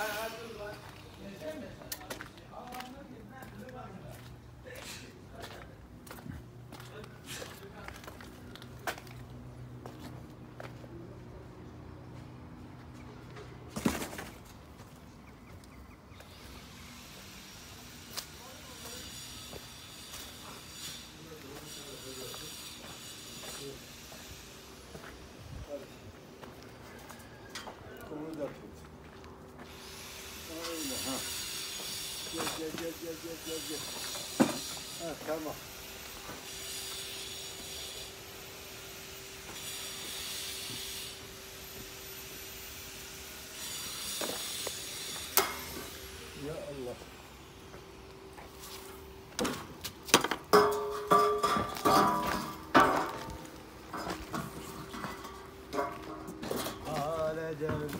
Bye. Gel gel gel gel gel gel. Ha tamam. Ya Allah. Alacağım.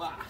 baba.